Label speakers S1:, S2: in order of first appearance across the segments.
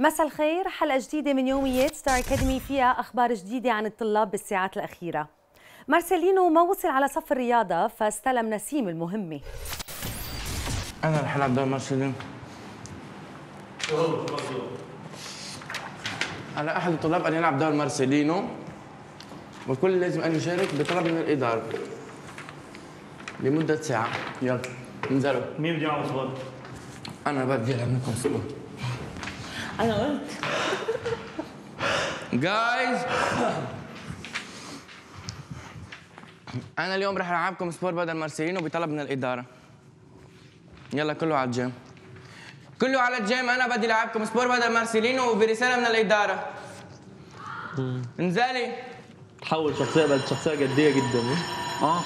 S1: مساء الخير. حلقة جديدة من يوميات ستار اكاديمي فيها أخبار جديدة عن الطلاب بالساعات الأخيرة. مارسيلينو ما وصل على صف الرياضة فاستلم نسيم المهمة.
S2: أنا رح العب دور مارسيلينو. على أحد الطلاب أن يلعب دور مارسيلينو والكل لازم أن يشارك بطلب من الإدارة. لمدة ساعة. يلا انزلوا.
S3: مين بده يلعب؟
S2: أنا بدي ألعبكم sport
S4: أنا قلت.
S2: جايز أنا اليوم رح ألعبكم sport بدل مارسيلينو بطلب من الإدارة. يلا كله على الجيم. كله على الجيم أنا بدي ألعبكم sport بدل مارسيلينو وبرسالة من الإدارة. انزلي.
S3: تحول شخصية بقت شخصية جدية جدا.
S2: آه.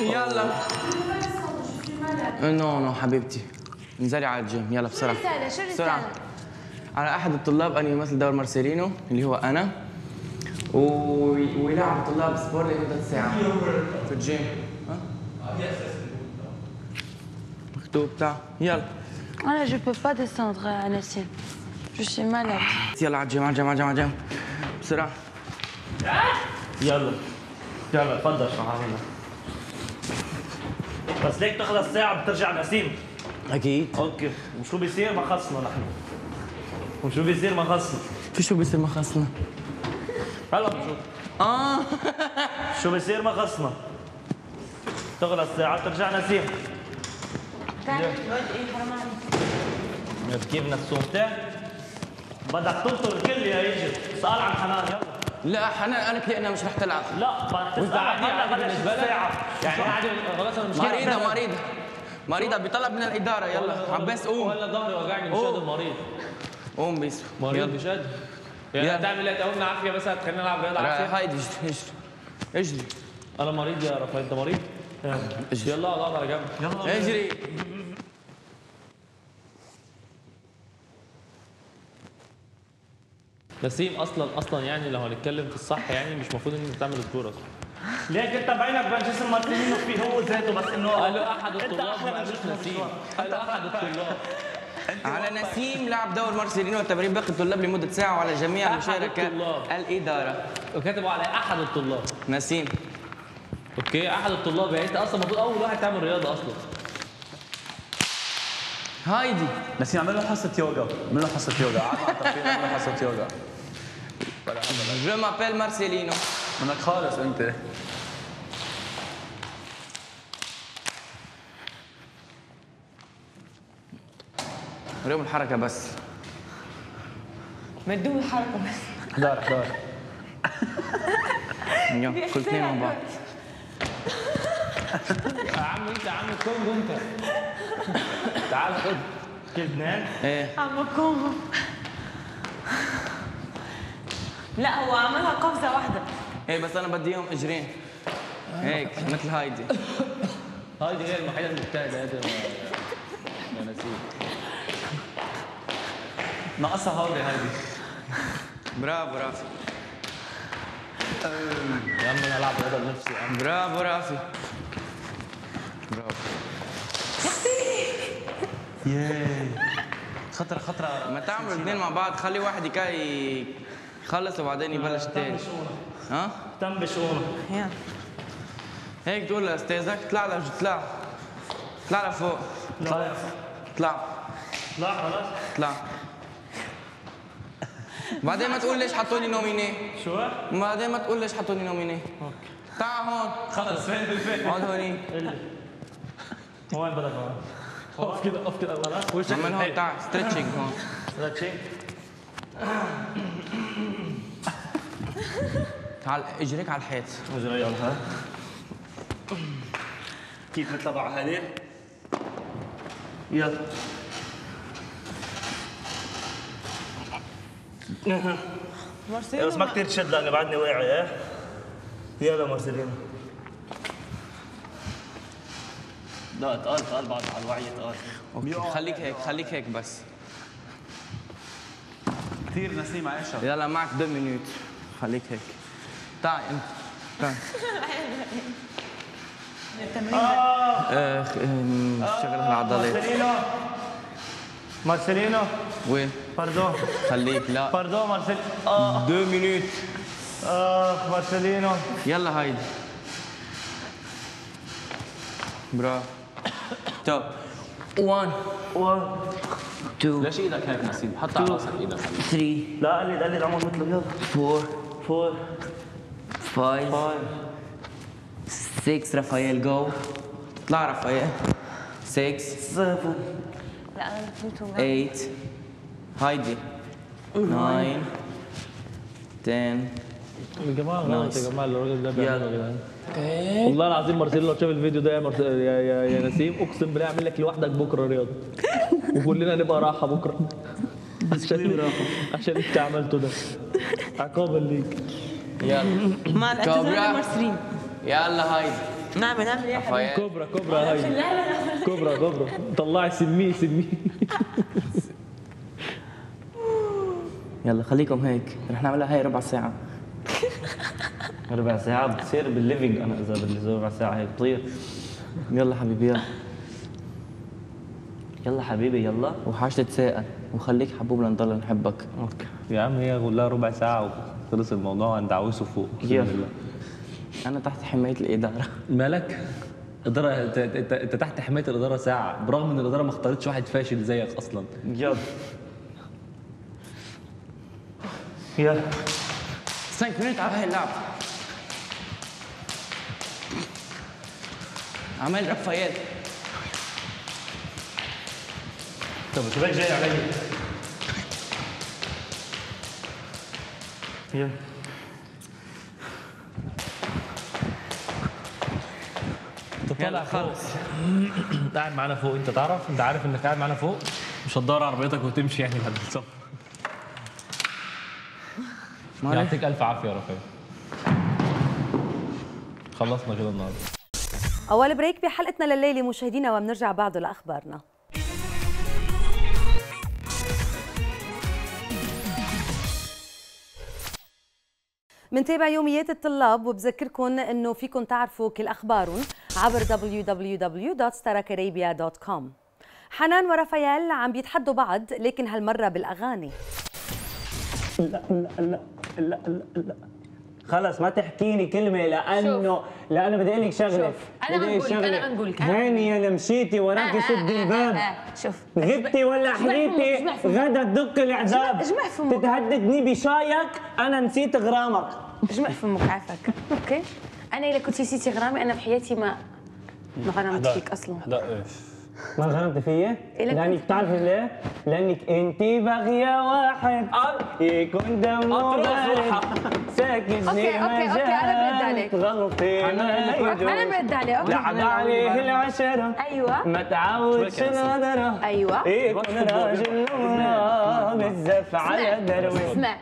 S2: يلا. no no حبيبتي. انزلي على الجيم. يلا بسرعة.
S4: رسالة شو بسرعة؟
S2: على أحد الطلاب أن يمثل دور مارسيلينو اللي هو أنا. و... ويلعب طلاب sport لمدة ساعة. في الجيم. ها؟ مكتوب تعال يلا.
S4: أنا je peux pas descendre نسيم je suis malade
S2: يلا على الجيم على الجيم على الجيم على الجيم بسرعة.
S3: يلا. يلا تفضل شو بس ليك تخلص ساعة بترجع نسيم
S2: أكيد.
S3: أوكي. وشو بيصير؟ ما خصنا نحن. وشو بيصير ما خصنا
S2: في شو بيصير ما خصنا
S3: هلا بنشوف
S2: آه
S3: شو بيصير ما خصنا تخلص ساعة بترجع نسيم كيف بدنا تسوق بدك تنطر الكل يا يجي سأل عن حنان يلا
S2: لا حنان قالت لي انها مش رح تلعب
S3: لا بدك تسأل هلا بلش الساعة يعني عادي
S5: خلاص أنا مش
S2: مريضة مريضة مريضة بطلب من الإدارة يلا عباس قوم
S5: ولا ظهري وجعني مش. قادر مريض
S2: قوم بيسو
S5: مريض مش قادر يعني
S2: يلا.
S5: هتعمل إيه؟ تقومنا عافيه بس هتخلينا نلعب
S2: رياضة
S5: عافية.
S2: هايدي اجري اجري. اجري
S5: أنا مريض يا رفايل أنت مريض؟
S2: اجري.
S5: يلا اقعد على جنب يلا.
S2: اجري.
S5: نسيم أصلا أصلا يعني لو هنتكلم في الصح يعني مش المفروض إن أنت تعمل الكورة. أصلا
S3: ليك أنت بعينك بين جسم مارتينينو فيه هو ذاته بس انه
S5: قالوا
S3: أحد
S5: الطلاب ما قالوش نسيم. قالوا أحد الطلاب.
S2: على نسيم لعب دور مارسيلينو والتمرين باقي الطلاب لمدة ساعة وعلى جميع
S5: الطلاب.
S2: الإدارة.
S5: وكاتبوا على أحد الطلاب.
S2: نسيم.
S5: أوكي أحد الطلاب. يعني أنت أصلا المفروض أول واحد تعمل رياضة أصلا.
S2: هايدي.
S6: نسيم اعمل له حصة يوغا. اعمل له حصة التمرين اعمل له حصة يوغا.
S2: جو مابيل مارسيلينو
S6: منك خالص أنت.
S2: اليوم الحركة بس.
S4: بدون الحركة بس.
S6: حضار
S2: يلا كل اثنين مع بعض.
S5: يا عم انت عم الكونجو انت. تعال خد
S3: لبنان.
S2: إيه.
S4: عم كونغو. لا هو عملها قفزة واحدة.
S2: إيه بس أنا بدي إياهم إجرين. هيك مثل هايدي.
S5: هايدي هي الوحيده المجتهده يا يا نسيم
S6: ناقصها هودي هيدي.
S2: برافو رافي.
S5: يا عم أنا ألعب رياضه لنفسي يا عم.
S2: برافو رافي. برافو.
S6: ياي خطرة خطرة.
S2: ما تعملوا الاثنين مع بعض خلي واحد يكاي يخلص وبعدين يبلش الثاني ها؟
S3: تم بشؤونه
S4: يلا.
S2: هيك تقول لاستاذك اطلع لوجه اطلع اطلع لفوق
S3: لا.
S2: اطلع
S3: لا خلاص.
S2: اطلع بعدين ما تقول ليش حطوا لي نوميني.
S3: شو؟
S2: بعدين ما تقول ليش حطوا لي نوميني تعال هون.
S6: خلص. فين بالفين
S2: اقعد هوني
S3: اللي وين بدك هون؟
S5: اقف كده اقف كده
S3: خلاص
S5: وشك.
S2: عمل هون تعال. ستريتشنج هون.
S3: شيء
S2: تعال اجريك على الحيط.
S3: اجري يلا. ها كيف مثل تبع هذه يلا. يلا بس ما كثير تشد لاني بعدني واعي إيه؟ يلا مارسيلينو لا تقال تقال بعد على الوعي تقال.
S2: أوكي خليك هيك خليك هيك بس.
S6: كثير نسيم عايشه
S2: يلا معك دو مينوت. خليك هيك. تعال انت تعال.
S4: التمرين
S2: آه، آم، شغل العضلات.
S3: مارسيلينو. مارسيلينو.
S2: وين
S3: باردون
S2: خليك لا
S3: باردون مارسيل آه
S2: دو مينوت
S3: آه مارسيلينو
S2: يلا هايدي برافو توب 1
S3: 1
S5: ليش إيدك هيك نسيم حط على راسك إيدك
S2: 3
S3: لا قلد قلد عمر مثله يلا
S2: 4
S3: 4
S2: 5 6 رافائيل جو اطلع رافائيل 6
S3: 7
S4: لا أنا فهمته
S2: 8 هايدي 9 10
S5: يا جماعة غلط يا جماعة الراجل ده بيعمله يا
S2: يلا.
S5: جدعان والله العظيم مارسيلو لو شاف الفيديو ده يا. يا, يا, يا نسيم أقسم بالله أعمل لك لوحدك بكرة رياضه وكلنا نبقى راحة بكرة. عشان عشان انت عملته ده. عقابا ليك
S2: يلا.
S7: مع الاعتذار
S2: كوبرا.
S7: لمرسلين
S2: يلا هايدي
S7: نعمل نعمل يا حبيبي.
S2: رافائيل
S5: كبرى كبرى هاي كبرى كبرى طلعي سميه سميه.
S2: يلا خليكم هيك. رح نعملها هاي ربع ساعة.
S3: ربع ساعة بتصير بالليفينج. أنا إذا بدي ربع ساعة هيك بطير.
S2: يلا حبيبي يلا.
S3: يلا حبيبي يلا.
S2: وحاش تتساءل. وخليك حبوب لنضل نحبك.
S3: okay.
S5: يا عم هي كلها ربع ساعة وخلص الموضوع. عند عويسه فوق
S2: يلا. أنا تحت حماية الإدارة.
S5: مالك؟ إدارة أنت تحت حماية الإدارة ساعة. برغم إن الإدارة ما اختارتش واحد فاشل زيك أصلا.
S3: يلا. يلا
S2: 5 minutes على هاي اللعبة عمل رافائيل
S3: طب بك جاي علي؟ يلا
S5: طالع خالص قاعد معانا فوق. أنت تعرف؟ أنت عارف إنك قاعد معانا فوق؟ مش هتدور عربيتك وتمشي يعني بعد السفر يعطيك ألف عافية يا رفيق. خلصنا كده النهارده.
S1: أول بريك بحلقتنا لليلة مشاهدينا وبنرجع بعده لأخبارنا. منتابع يوميات الطلاب وبذكركم إنه فيكم تعرفوا كل اخبارهم عبر www.staracarabia.com حنان ورافائيل عم بيتحدوا بعض لكن هالمرة بالأغاني.
S8: لا لا لا لا لا لا خلص ما تحكيني كلمة لأنه لا أنا بدي أقول لك
S7: أنا
S8: بدي.
S7: أنا هنقولك، أنا
S8: هاني يا لمشيتي وراكي سد الباب.
S7: شوف.
S8: غبتي ولا حليتي. غدا تدق العذاب
S7: اجمع فمك.
S8: تتهددني بشايك أنا نسيت غرامك.
S7: اجمع فمك عافاك أوكي؟ أنا اذا كنت نسيتي غرامي أنا بحياتي ما ما غرمت فيك أصلا.
S5: لا
S8: ما؟
S7: إلك
S8: لأنك
S7: كنت-
S8: بتعرفي ليه؟ لأنك أنت باغية واحد. يكون دمه بارد. ساكزني
S7: أوكي، أوكي، أوكي، أنا برد عليك.
S8: غلطي ما يجوز.
S7: أنا برد عليه أوكي.
S8: لعب عليه العشرة.
S7: أيوه.
S8: ما تعودش الغدرة
S7: أيوه.
S8: يكون راجل وراه بالزف على دروي
S7: اسمع.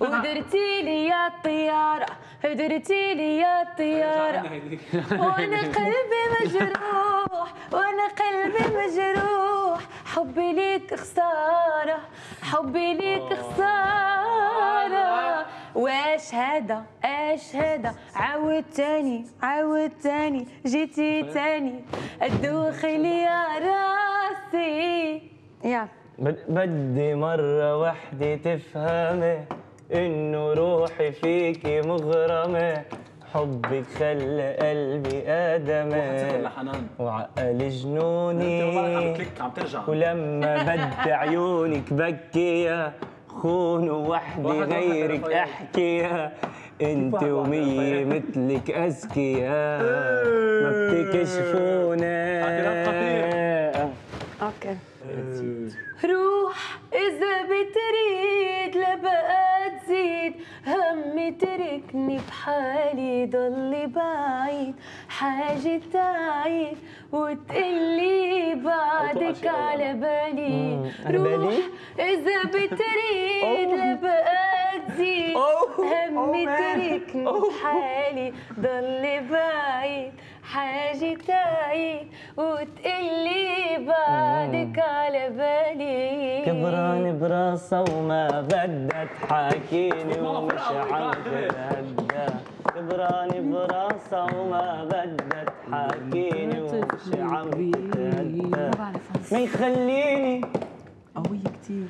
S7: ودرتي لي يا الطيارة. درتي لي يا الطيارة وأنا قلبي مجروح. وأنا قلبي مجروح حبي ليك خسارة حبي ليك خسارة. واش هذا؟ إيش هذا؟ عاود تاني عاود تاني. جيتي تاني الدوخل يا راسي. يا.
S8: بد- بدي مرة وحدة تفهمي إنه روحي فيكي مغرمة. حبك خلى قلبي آدمي
S6: لحنان
S8: وعقلي جنوني.
S6: كليك عم ترجع.
S8: ولما بدي عيونك بكي خون وحدي غيرك احكي أنت ومية مثلك اذكياء ما بتكشفونا.
S7: أوكي. روح إذا بتريد لبقى تركني بحالي ضلي بعيد. حاجة تعيد وتقلي بعدك على بالي؟ روح إذا بتريد لبقى تزيد همي تركني بحالي ضلي بعيد حاجة تعيد وتقلي بعدك على بالي.
S8: كبران براسها وما بدها تحاكيني ومش عم تتهدى كبران براسها وما بدها تحاكيني ومش عم تتهدى ما يخليني.
S7: كتير.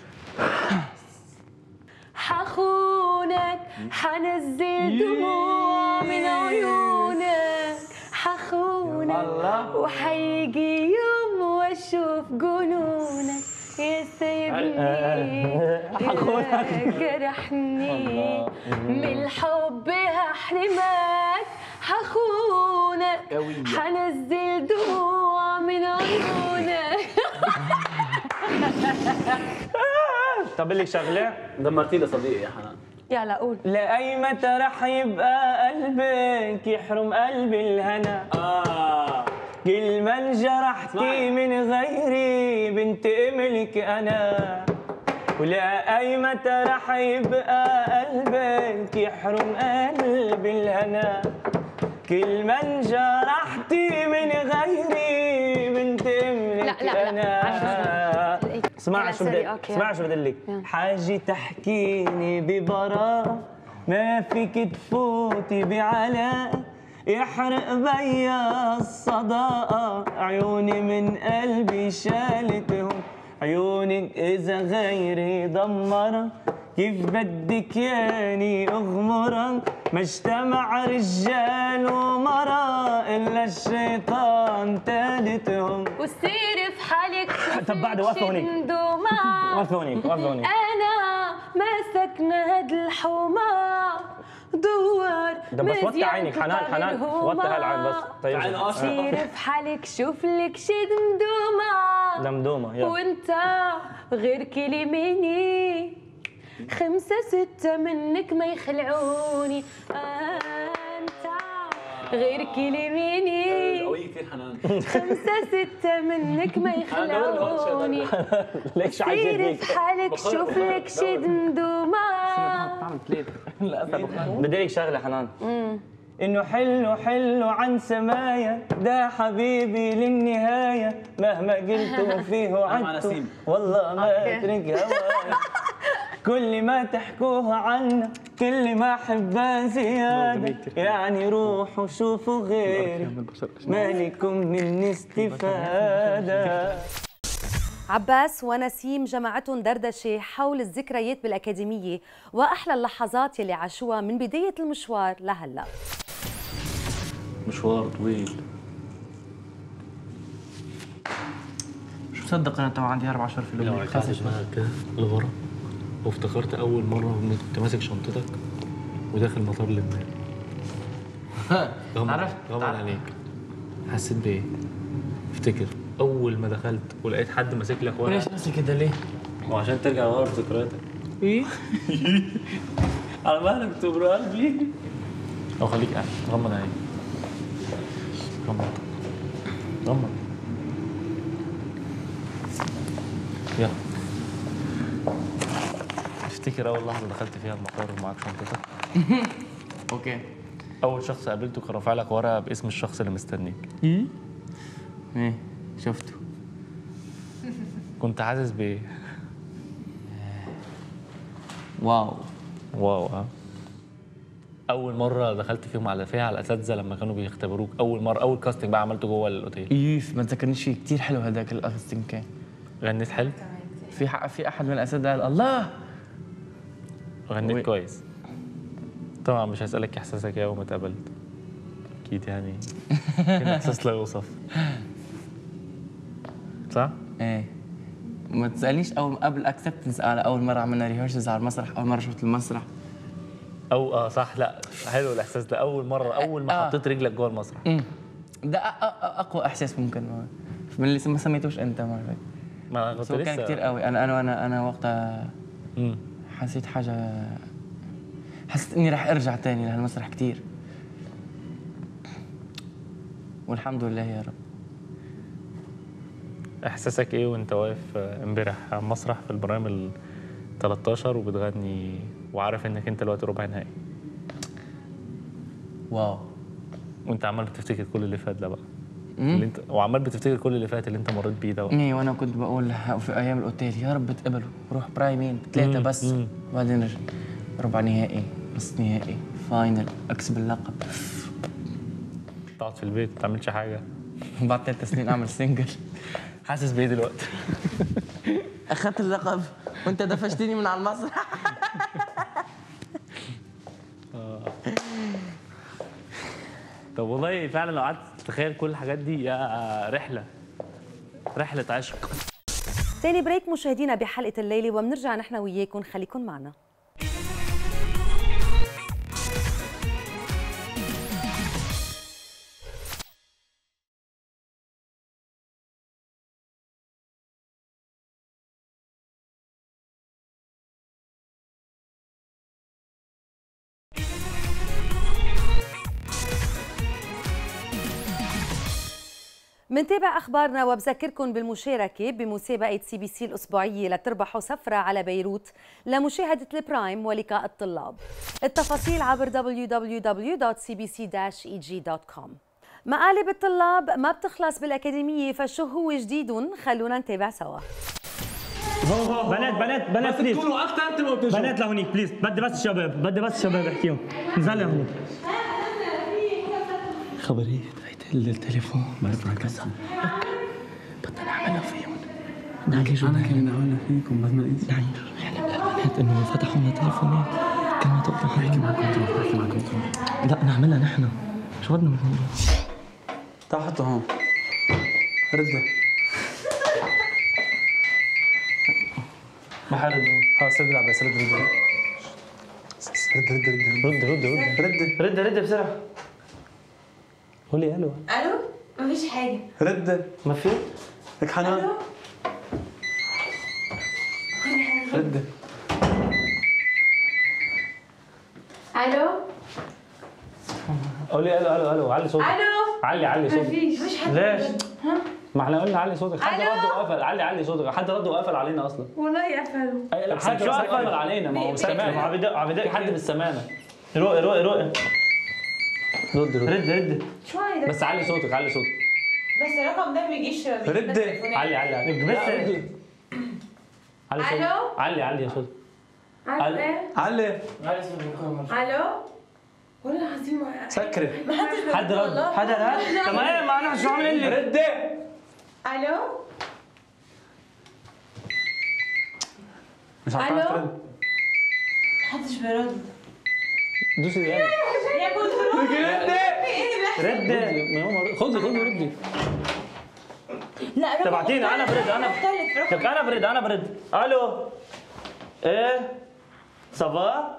S7: حخونك حنزل دموع من عيونك. حخونك وحيجي يوم وأشوف جنونك. يا يا جرحني. من الحب هحرمك. حخونك حنزل دموع من عيونك.
S8: طب لي شغلة؟
S6: دمرتي لي صديقي يا حنان.
S7: يلا قول.
S8: لأي متى رح يبقى قلبك يحرم قلبي الهنا. آه. كل ما انجرحتي من غيري بنتقم لك أنا. ولأي متى رح يبقى قلبك يحرم قلبي الهنا. كل ما انجرحتي من غيري بنتقم لك
S7: لا، لا، لا.
S8: اسمع شو بدي. اسمع شو بدي لك. حاجة تحكيني ببراءة ما فيك تفوتي بعلاء. يحرق بيا الصداقة عيوني من قلبي شالتهم. عيونك إذا غيري دمرة. كيف بدك ياني أغمرة ما اجتمع رجال ومرأة إلا الشيطان تالتهم.
S7: وتصير في حالك
S8: طب بعد وقف هونيك. وقف هونيك وقف هونيك.
S7: أنا ماسكنا هاد الحومة. دور
S8: ده بس وطي عينك حنان حنان. وطي هالعين بس. طيب.
S7: تصير في حالك شوف لك شي دمدومة.
S8: دمدومة يلا.
S7: وانت غير كلميني. خمسة ستة منك ما يخلعوني. أنت غير كلميني.
S6: قوية كثير حنان.
S7: خمسة ستة منك ما يخلعوني.
S8: ليش
S7: سير
S8: عايزين
S7: في حالك شوف لك شي دمدومة
S8: بدي لك شغلة حنان. إنه حلو حلو عن سمايا ده حبيبي للنهاية. مهما قلتوا فيه
S6: نسيم.
S8: والله ما اترك هوايا كل ما تحكوه عنا كل ما احبها زيادة. يعني روحوا شوفوا غيري. مالكم مني استفادة؟
S1: عباس ونسيم جمعتهم دردشة حول الذكريات بالأكاديمية وأحلى اللحظات يلي عاشوها من بداية المشوار لهلأ
S5: مشوار طويل
S2: شو مصدق أنا تو عندي أربع اشهر في
S5: لو دماغك كده لورا وافتكرت أول مرة إنك كنت ماسك شنطتك وداخل مطار لبنان غمض
S2: عرفت.
S5: غمض. عليك حسيت بإيه؟ افتكر أول ما دخلت ولقيت حد ماسك لك ورقة.
S2: ليش نفسي كده ليه؟
S8: وعشان ترجع ورا ذكرياتك
S5: إيه؟
S8: على مهلك تبرو قلبي.
S5: أو خليك قاعد غمض عينيك غمض. غمض. يلا. افتكر أول لحظة دخلت فيها المطار ومعاك شنطتك؟
S2: Okay.
S5: أول شخص قابلته كان رافع لك ورقة باسم الشخص اللي مستنيك.
S2: إيه؟ شفته.
S5: كنت حاسس بإيه؟
S2: Wow.
S5: Wow آه. أول مرة دخلت فيهم على فيها على الاساتذه لما كانوا بيختبروك أول مرة أول casting بقى عملته جوه الأوتيل.
S2: يوف ما تذكرنيش فيه كثير حلو هذاك ال casting كان.
S5: غنيت حلو؟
S2: في حق في أحد من الأساتذة قال الله!
S5: غنيت
S2: oui.
S5: كويس. طبعا مش هسألك إحساسك إيه اول ما اتقابلت أكيد يعني. كان إحساس لا يوصف. صح؟
S2: إيه. ما تسألنيش اول قبل acceptance على أول مرة عملنا rehearsals على المسرح أول مرة شفت المسرح.
S5: أو آه صح. لا حلو الإحساس ده. أول مرة أول ما
S2: آه.
S5: حطيت رجلك جوه المسرح.
S2: امم ده أقوى إحساس ممكن. من اللي ما سميتوش أنت
S5: ما
S2: بس
S5: كنت
S2: كان كثير قوي. أنا أنا وأنا أنا وقتها. حسيت حاجة حسيت إني رح أرجع تاني لهالمسرح كثير والحمد لله يا رب.
S5: إحساسك إيه وأنت واقف آه، إمبارح على المسرح في البرايم ال 13 وبتغني وعارف إنك أنت دلوقتي ربع نهائي؟
S2: واو.
S5: وأنت عمال بتفتكر كل اللي فات ده بقى. اللي أنت وعمال بتفتكر كل اللي فات اللي أنت مريت بيه ده
S2: إيه وأنا كنت بقول في أيام الأوتيل يا رب تقبلوا روح برايمين
S5: ثلاثة
S2: بس.
S5: مم.
S2: بعدين رجع ربع نهائي نص نهائي Final أكسب اللقب.
S5: تقعد في البيت ما تعملش حاجة.
S2: بعد ثلاث سنين أعمل single
S5: حاسس بإيه دلوقتي؟
S2: اخذت اللقب وأنت دفشتني من على المسرح.
S5: طب والله فعلا لو قعدت تتخيل كل الحاجات دي يا رحلة. رحلة عشق.
S1: تاني بريك مشاهدينا بحلقة الليلة وبنرجع نحن وياكم. خليكن معنا. منتابع أخبارنا وبذكركم بالمشاركة بمسابقة سي بي سي الأسبوعية لتربحوا سفره على بيروت لمشاهدة ال prime ولقاء الطلاب. التفاصيل عبر www.cbc-eg.com. مقالب الطلاب ما بتخلص بالأكاديمية فشو هو جديد؟ خلونا نتابع سوا.
S9: بنات بنات بنات please
S6: تكونوا أكثر ما بتجوا
S9: بنات لهونيك please بدي بس الشباب بدي بس الشباب أحكيهم. نزل لهونيك
S2: خبرية. هيدا التليفون بعرف بس. بدنا نعملها فيهم. نعيش أنا كمان نعملها فيكم بدنا نعيش يعني البنات إنه فتحوا لنا تليفونات. كلمة تقطع احكي معكم تروح احكي معكم تروح لا نعملها نحن. شو بدنا بالموضوع
S6: تعال حطه هون. ردة.
S5: ما حد
S6: خلاص رد العباس رد. رد رد رد. رد رد رد.
S5: رد رد بسرعة. قولي ألو.
S7: ألو؟ مفيش حاجة.
S6: رد.
S5: ما في
S6: لك حنان. رد.
S7: ألو؟
S5: قولي ألو ألو ألو علي صوتك.
S7: ألو؟
S5: علي علي صوتك.
S7: مفيش. مفيش حد
S5: ليش؟ ما إحنا قلنا علي صوتك. حد؟ رد وقفل. علي علي صوتك. حد رد وقفل علينا أصلا.
S7: والله قفلوا.
S5: حد
S9: شو
S5: شو
S9: قفل؟
S5: قفل علينا. ما هو
S9: عم بدق عم بدق
S5: حد بالسمانة.
S9: روقي روقي روقي.
S5: رد رد
S9: رد. رد
S7: شو هيدا
S5: بس علي صوتك علي صوتك.
S7: بس الرقم ده ما بيجيش
S6: رد.
S5: علي علي علي.
S9: بس-
S5: ردي. علي صوتك؟ علي علي يا صوتك.
S7: ألو؟
S5: ألو؟
S7: إيه
S6: علي
S7: ألو؟ والله العظيم ما
S6: سكري.
S7: ما حدش بيرد
S5: حد رد.
S9: حدا رد. طب إيه ما أنا شو عامل لي.
S6: ردي
S7: ألو؟
S6: مش؟ تعرف ترد.
S7: محدش بيرد.
S5: دوسي يعني
S7: يا كنت
S9: رد.
S5: خدي خدي ردي.
S7: لا
S9: طب اعطيني أنا برد
S7: أنا.
S9: لك أنا برد أنا برد. ألو. إيه؟ صباح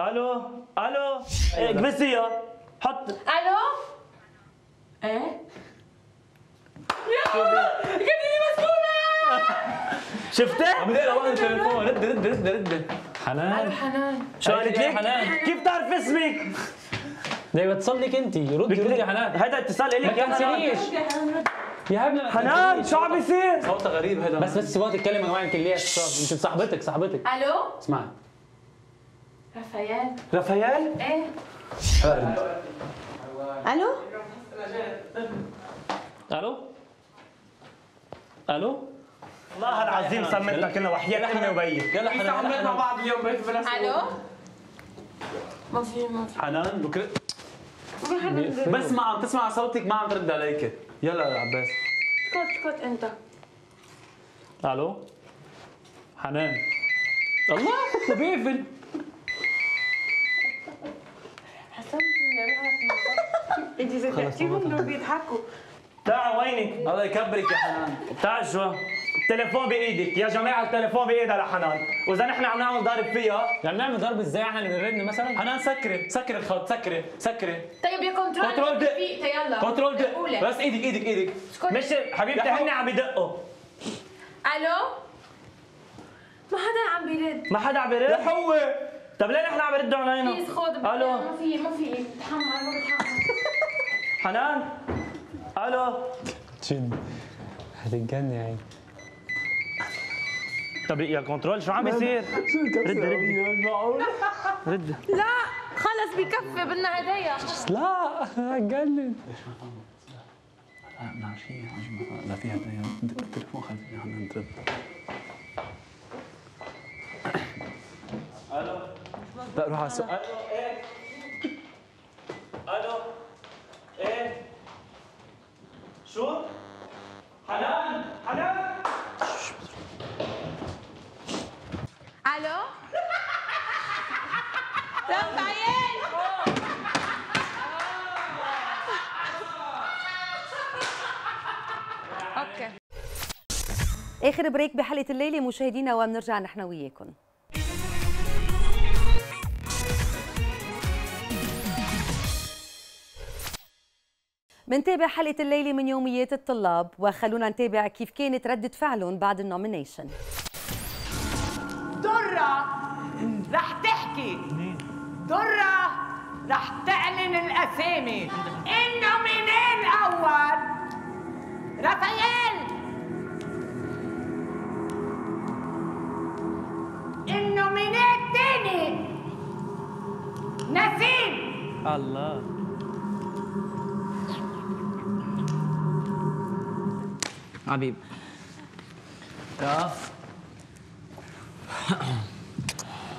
S9: ألو؟ ألو؟ إيه كبسي يا حط.
S7: ألو؟ إيه؟ يا كاني مسكونة.
S9: شفتها؟
S6: عم بدق لوقت التليفون. رد رد رد رد.
S5: حنان.
S7: حنان.
S9: شو قالت
S5: يا
S9: لك؟
S5: حنان.
S9: كيف تعرف اسمك؟
S5: ده بتصل لك انت ردي ردي يا حنان.
S9: هذا اتصال إلك يا حنان.
S7: يا حنان رد.
S5: يا ابني
S9: حنان. شو عم بيصير؟
S6: صوتها غريب هذا.
S5: بس بس سيبوها تتكلم يا جماعة يمكن ليها يمكن صاحبتك صاحبتك.
S7: ألو؟
S5: اسمعي
S7: رفيان
S9: رفيال؟
S7: إيه. ألو؟
S5: ألو؟ ألو؟
S9: والله العظيم سميتنا كلنا وحياة امي وبيي
S5: يلا حنان
S2: مع بعض اليوم بيت بلا
S7: ألو؟ ما في ما في.
S6: حنان بكره بس ما عم تسمع صوتك ما عم ترد عليك. يلا يا عباس.
S7: اسكت اسكت أنت.
S5: ألو؟ حنان. الله بيقفل
S7: حسام انت صدقتيهم إنهم بيضحكوا.
S9: تعال وينك؟
S6: الله يكبرك يا حنان.
S9: تعال شو؟ التليفون بإيدك. يا جماعة التليفون بإيدها لحنان. وإذا نحن عم نعمل ضارب فيها
S5: يعني نعمل ضرب إزاي؟ إحنا اللي بنرن مثلا؟
S6: حنان سكري سكري الخط سكري سكري.
S7: طيب يا control
S6: control دق.
S7: يلا.
S6: control دق. بس إيدك إيدك
S7: إيدك.
S9: مش حبيبتي هن عم بدقوا
S7: ألو؟ ما حدا عم بيرد.
S9: ما حدا عم بيرد؟
S6: هو
S9: طب ليه نحن عم يردوا علينا؟
S7: please خد
S9: ألو.
S7: ما في ما في. بتحمل ما بتحمل
S9: حنان؟ ألو.
S5: جن هتتجنن يا عيني.
S9: طب يا control شو عم بيصير؟ رد رد. رد.
S7: لا خلص بكفي بدنا هدايا.
S5: لا هتجنن
S6: لا شيء لا فيها دق التليفون خلي حنان ترد لا روح على السؤال
S9: ألو. إيه؟ شو؟
S3: حنان؟ حنان؟
S9: ألو رفايل okay
S1: آخر break بحلقة الليلة مشاهدينا وبنرجع نحن وياكم. منتابع حلقة الليلة من يوميات الطلاب وخلونا نتابع كيف كانت ردة فعلهم بعد ال nomination
S10: درة رح تحكي. درة رح تعلن الأسامي. إنه منين أول رافائيل. إنه منين تاني نسيم.
S8: الله.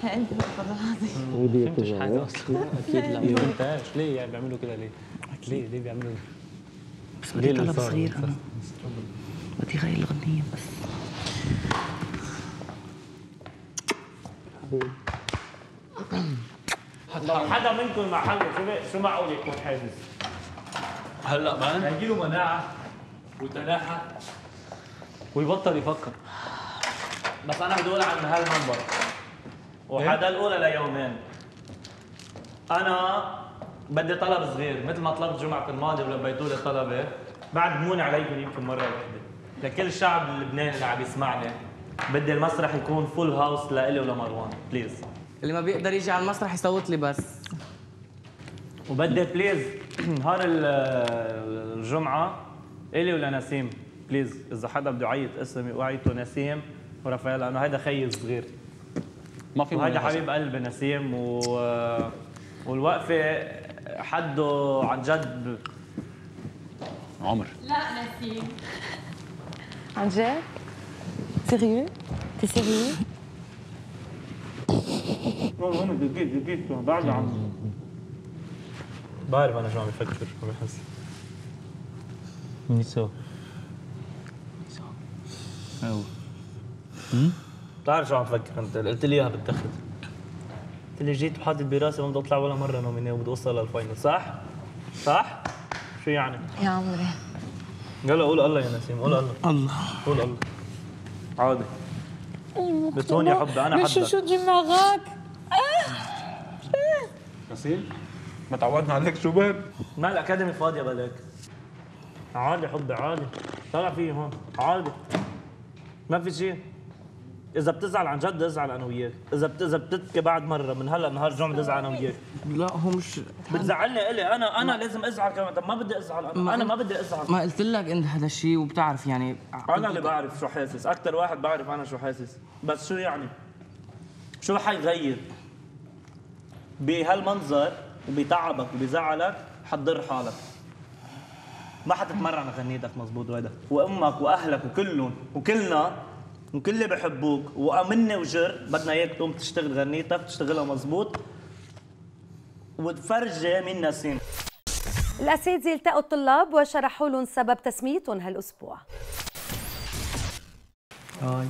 S2: حبيب
S8: فهمتش حاجة أصلا. أكيد لا. ما فهمتهاش. ليه يعني بيعملوا كده ليه؟ ليه؟ ليه بيعملوا كده؟
S11: بس بدي طلب صغير أنا بدي غير الغنية بس.
S3: لو حدا منكم محله شو بي- شو معقول يكون حاجز؟
S6: هلا مان
S3: هيجي له مناعة وتلاحة ويبطل يفكر. بس أنا بدي أقول عن هالمنبر. وحدا الأولى ليومين. أنا بدي طلب صغير مثل ما طلبت جمعة الماضي ولبيتوا لي طلبة بعد مون عليكم يمكن مرة واحدة. لكل الشعب اللبناني اللي عم يسمعني بدي المسرح يكون full house لإلي ولمروان please
S2: اللي ما بيقدر يجي على المسرح يصوت لي بس.
S3: وبدي please نهار ال- الجمعة إلي ولا نسيم please إذا حدا بده يعيط اسمي وعيطوا نسيم. ورافائيل لأنه هيدا خيي صغير
S6: ما في
S3: وهيدا
S6: منافسة.
S3: حبيب قلبي نسيم و... والوقفة حده عن جد
S6: عمر
S9: لا نسيم
S7: عن جد؟ Sérieux؟ T'es sérieux؟
S3: هون دقيقة دقيقة بعد عم بعرف أنا شو عم بفكر شو بحس نيسو
S6: أيوه.
S3: بتعرف شو عم تفكر انت؟ قلت لي اياها بالتخت. قلت لي جيت وحاطط براسي ما بدي اطلع ولا مرة نوميني وبدي اوصل للفاينل صح؟ صح؟ شو يعني؟
S7: يا عمري.
S3: يلا قول الله يا نسيم قول الله.
S6: الله.
S3: قول الله. عادي. بس هون يا حبي أنا
S7: شو
S3: حدك
S7: شو دماغك؟
S6: نسيم ما تعودنا عليك شو بان
S3: ما الأكاديمي فاضية بدك. عادي حبي عادي. طلع فيه هون عادي. ما في شيء إذا بتزعل عن جد ازعل أنا وياك. إذا بت... إذا بتبكي بعد مرة من هلأ نهار بدي ازعل أنا وياك.
S2: لا هو مش
S3: بتزعلني إلي. أنا أنا لازم أزعل كمان. طب ما بدي أزعل أنا.
S2: ما أنا
S3: ما بدي أزعل.
S2: ما قلت لك إنت هذا الشيء وبتعرف يعني
S3: أنا اللي بعرف شو حاسس. أكثر واحد بعرف أنا شو حاسس. بس شو يعني؟ شو حيغير؟ بهالمنظر وبتعبك وبزعلك حضر حالك. ما حتتمرن غنيتك مزبوط وهذا وأمك وأهلك وكلهم وكلنا وكل اللي بحبوك وأمني وجر بدنا إياك تقوم تشتغل غنيتك تشتغلها مزبوط وتفرجي مين نسيم
S1: الأساتذة التقوا الطلاب وشرحوا لهم سبب تسميتهم هالأسبوع.
S2: هاي.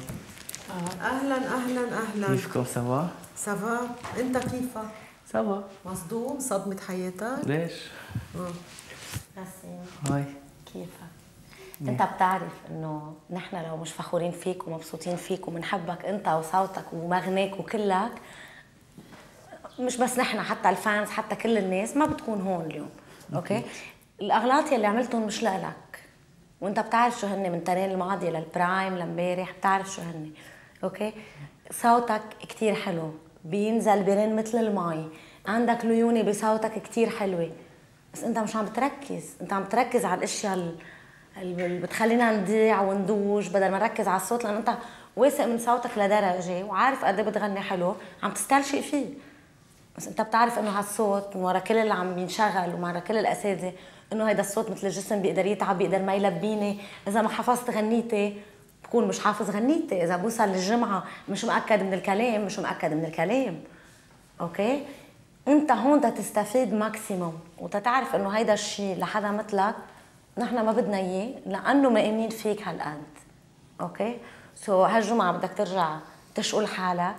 S12: أهلا أهلا أهلا.
S2: كيفكم؟ سوا؟
S12: سافا أنت كيفك؟
S2: سوا.
S12: مصدوم صدمة حياتك.
S2: ليش؟
S13: نسيم
S2: هاي.
S13: كيفك؟ أنت بتعرف إنه نحن لو مش فخورين فيك ومبسوطين فيك وبنحبك أنت وصوتك ومغناك وكلك مش بس نحن حتى ال fans حتى كل الناس ما بتكون هون اليوم. أوكي؟ الأغلاط يلي عملتهم مش لك وأنت بتعرف شو هن من تنين الماضي للبرايم لامبارح بتعرف شو هن أوكي؟ صوتك كتير حلو. بينزل برن مثل المي عندك ليونة بصوتك كتير حلوة. بس أنت مش عم بتركز. أنت عم بتركز على الأشياء ال- اللي بتخلينا نضيع وندوش بدل ما نركز على الصوت لأن أنت واثق من صوتك لدرجة وعارف قد إيه بتغني حلو عم تستلشق فيه. بس أنت بتعرف إنه هالصوت من ورا كل اللي عم ينشغل ورا كل الأساتذة إنه هيدا الصوت مثل الجسم بيقدر يتعب بيقدر ما يلبيني. إذا ما حفظت غنيتي بكون مش حافظ غنيتي. إذا بوصل للجمعة مش مأكد من الكلام مش مأكد من الكلام. أوكي؟ أنت هون تستفيد maximum وتتعرف إنه هيدا الشيء لحدا مثلك نحن ما بدنا إياه لأنه مآمنين فيك هالقد. أوكي؟ so هالجمعة بدك ترجع تشقل حالك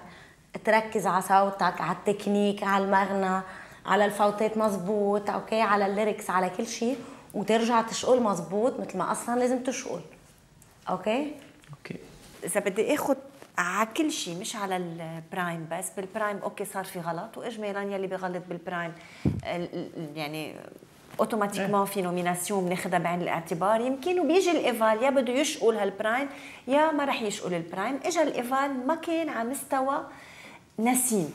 S13: تركز على صوتك على التكنيك على المغنى على الفوتات مزبوط أوكي؟ على ال lyrics على كل شيء وترجع تشقل مزبوط مثل ما أصلا لازم تشقل. أوكي؟
S5: أوكي.
S14: إذا بدي آخذ على كل شيء مش على البرايم بس بالبرايم أوكي صار في غلط واجمالا يلي بغلط بالبرايم ال- ال- يعني automatiquement في nomination بناخذها بعين الاعتبار. يمكن وبيجي ال éval يا بده يشقل هالبرايم يا ما رح يشقل البرايم. اجى ال éval ما كان على مستوى نسيم.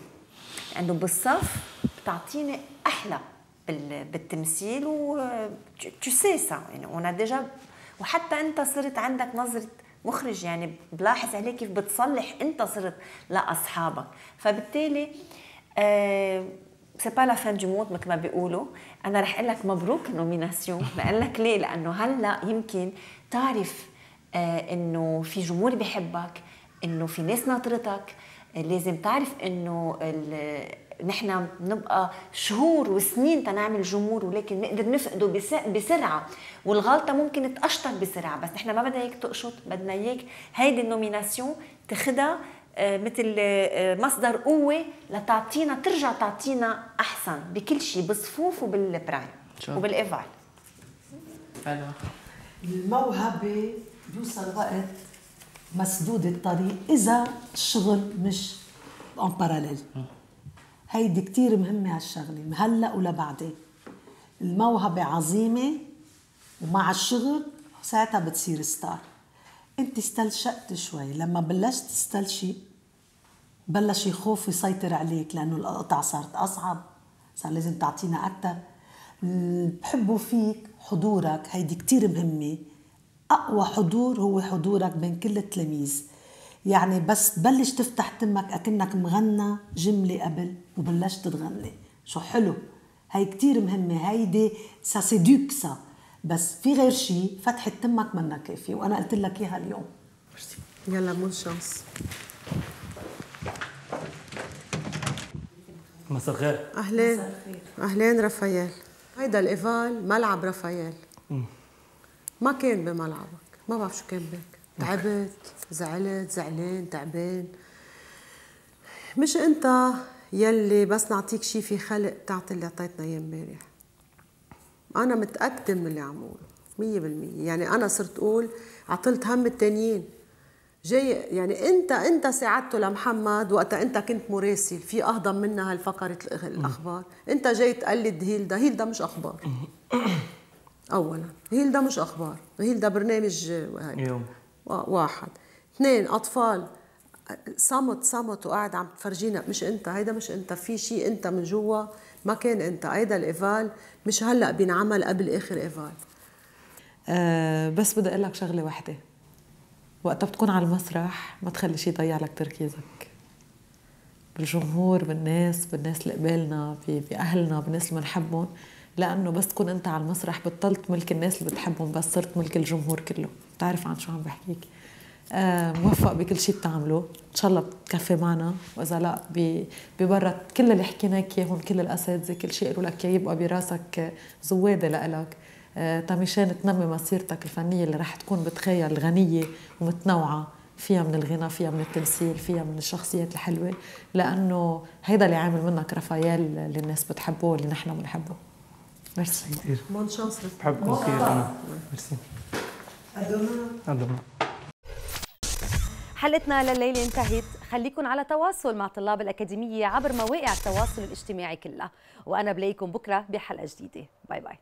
S14: لأنه بالصف بتعطيني أحلى بال- بالتمثيل و tout ça يعني أنا déjà وحتى أنت صرت عندك نظرة مخرج يعني بلاحظ عليك كيف بتصلح أنت صرت لاصحابك فبالتالي آه c'est pas la fin du monde مثل ما بيقولوا أنا رح أقول لك مبروك nomination بقول لك ليه؟ لأنه هلأ يمكن تعرف آه إنه في جمهور بيحبك إنه في ناس ناطرتك. لازم تعرف إنه نحن بنبقى شهور وسنين تنعمل جمهور ولكن نقدر نفقده بس- بسرعة. والغلطة ممكن تقشطك بسرعة بس نحن ما بدنا اياك تقشط بدنا اياك هيدي ال nomination تاخدها مثل آه، مصدر قوة لتعطينا ترجع تعطينا أحسن بكل شيء بالصفوف وبالبرايم.
S2: وبال
S14: éval.
S2: حلو.
S15: الموهبة بيوصل وقت مسدود الطريق إذا الشغل مش en parallèle هيدي كتير مهمة هالشغلة هلأ ولا بعدين. الموهبة عظيمة ومع الشغل ساعتها بتصير star انت استلشقت شوي. لما بلشت تستلشي بلش يخوف يسيطر عليك لأنه القطع صارت أصعب صار لازم تعطينا أكثر بحبوا فيك حضورك هيدي كتير مهمة. أقوى حضور هو حضورك بين كل التلاميذ. يعني بس تبلش تفتح تمك أكنك مغنى جملة قبل وبلشت تغني. شو حلو. هي كتير مهمة. هيدي سا سيدوك سا بس في غير شيء فتحة تمك منا كافية وأنا قلت لك إياها اليوم.
S12: يلا مون شانس.
S3: مساء الخير.
S12: أهلين. أهلين رفايال هيدا الإيفال ملعب رفايال ما كان بملعبك. ما بعرف شو كان بك. تعبت زعلت زعلان تعبان. مش أنت يلي بس نعطيك شي في خلق تعطي اللي أعطيتنا إياه امبارح. أنا متأكدة من اللي عم اقوله مية بالمية. يعني أنا صرت أقول عطلت هم التانيين. جاي يعني أنت أنت ساعدته لمحمد وقتها أنت كنت مراسل. في أهضم منها هالفقرة الأخبار. أنت جاي تقلد هيلدا. هيلدا مش أخبار. اولا. هيلدا مش أخبار. هيلدا برنامج
S3: يوم.
S12: واحد. اثنين أطفال. صمت صمت وقاعد عم تفرجينا. مش أنت هيدا مش أنت. في شيء أنت من جوا ما كان انت هيدا الايفال مش هلا بينعمل قبل اخر ايفال.
S16: أه بس بدي أقول لك شغلة واحدة وقتها بتكون على المسرح ما تخلي شيء يضيع لك تركيزك. بالجمهور بالناس بالناس اللي قبالنا باهلنا بالناس اللي بنحبهم لأنه بس تكون أنت على المسرح بطلت ملك الناس اللي بتحبهم بس صرت ملك الجمهور كله. بتعرف عن شو عم بحكيك. موفق بكل شيء بتعمله إن شاء الله بتكفي معنا. وإذا لا ب- ببرا كل اللي حكيناك إياهم كل الأساتذة كل شيء قالوا لك يبقى براسك زوادة لإلك. آه، تا مشان تنمي مسيرتك الفنية اللي رح تكون بتخيل غنية ومتنوعة فيها من الغنى فيها من التمثيل فيها من الشخصيات الحلوة. لأنه هيدا اللي عامل منك رفايال اللي الناس بتحبه واللي نحن بنحبه. ميرسي.
S3: كثير
S12: bonne chance
S3: بحبكم كثير أنا. ميرسي. قدما
S1: حلقتنا لليلة انتهت. خليكن على تواصل مع طلاب الأكاديمية عبر مواقع التواصل الاجتماعي كلها. وأنا بلاقيكم بكرة بحلقة جديدة. bye bye.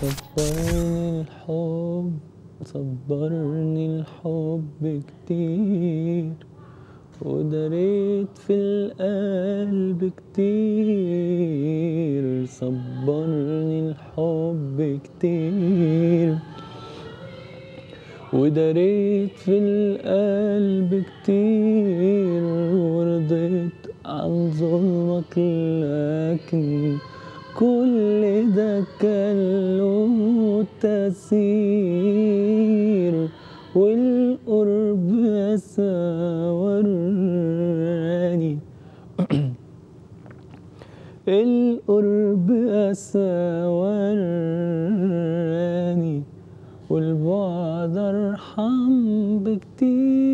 S5: صبرني الحب صبرني الحب كتير. ودريت في القلب كتير. صبرني الحب كتير. ودريت في القلب كتير ورضيت عن ظلمك لكن كل ده كان له تأثير. والقرب ساوراني
S8: القرب أسى أرحم بكتير